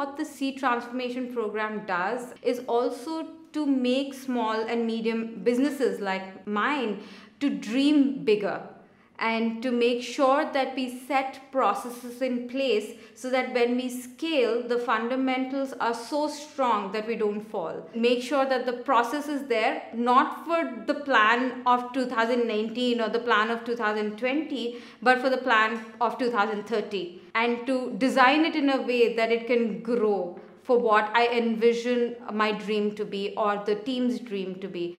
what the Seed Transformation Program does is also to make small and medium businesses like mine to dream bigger and to make sure that we set processes in place so that when we scale, the fundamentals are so strong that we don't fall. Make sure that the process is there, not for the plan of 2019 or the plan of 2020, but for the plan of 2030. And to design it in a way that it can grow for what I envision my dream to be or the team's dream to be.